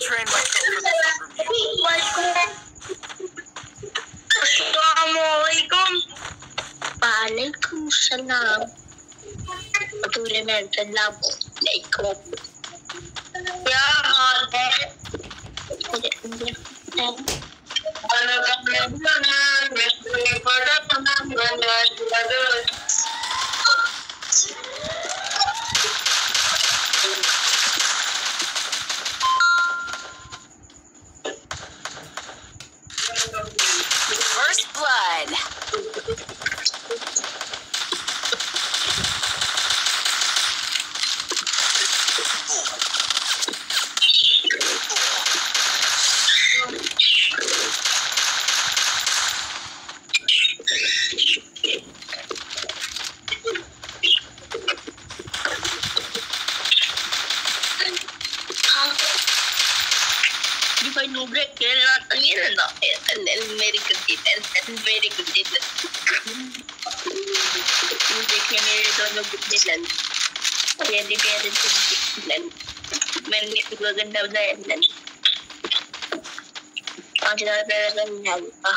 I trained myself for this review. Assalamualaikum. Waalaikumsalam. Patuloy na salam. Alaikum. Ya Allah. Ano ka naman? May pada pa naman. First Google கேள்வி தங்கியில் தான் very good detail very good detail देखने दोनों कितने लन यदि प्यारे से लन मैंने गगन डब जाए लन पांच हजार रुपये गगन डाल आ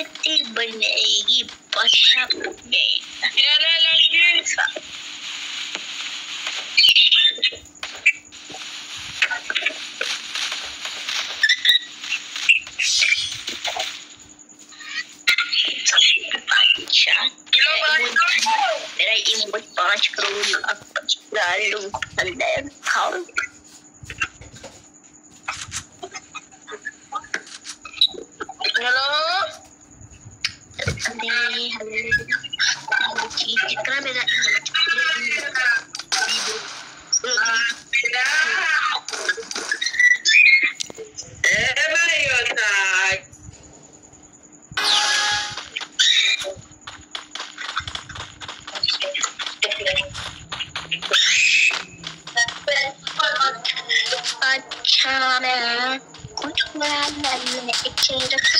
इतनी बनेगी पशा पुगे यार लड़की Corona Dai, non all'epoca. Hello? Di... Di... Di... Di... Di... Di... Di... Di...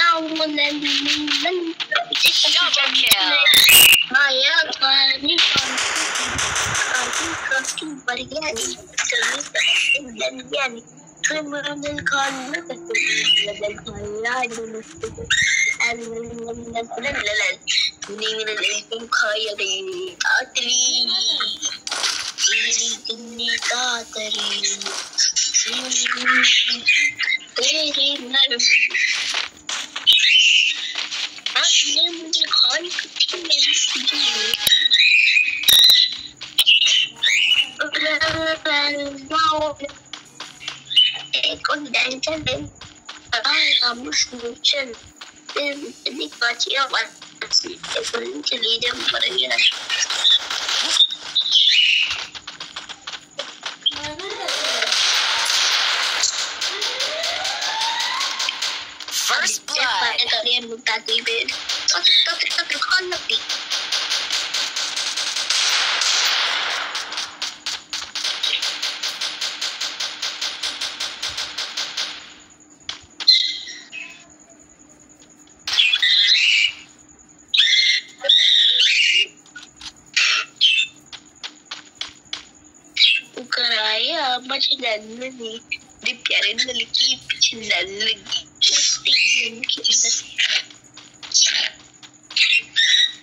down and then double kill. Then again, come around I'm kaya rin. Atli. Annem olacak harika bir mevzusu değil. Ben o giderken ben ayağımı sürücem. Benim dedik bahçeye var. Ekonomik seviyeden para girer. moved that Dan with such a lagi, dan நல்லது இது பிறந்தலுக்கு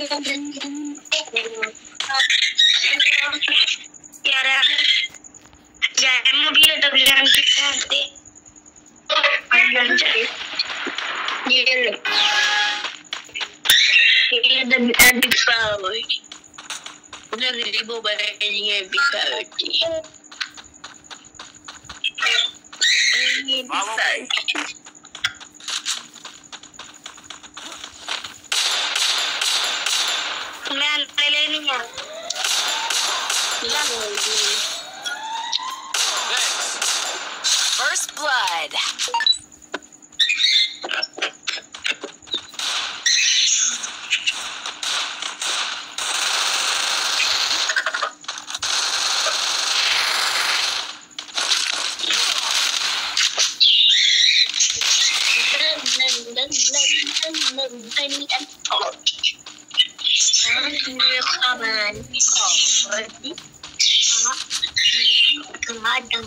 Tiara, ya mobil udah bilang kita nanti. Ini ada bisa, ini ada bisa, ini ada bisa, ini ada bisa, ini ada bisa, bisa, ini bisa Tiara. Jangan mobil udah bilang kita Udah ribu banyak yang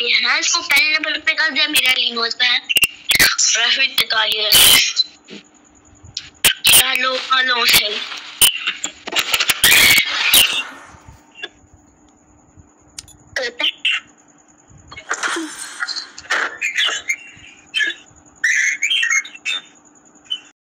पे हाँ इसको पहले number पे कर दिया मेरा लिनोज पे है रफीक तकालिया हेलो हेलो से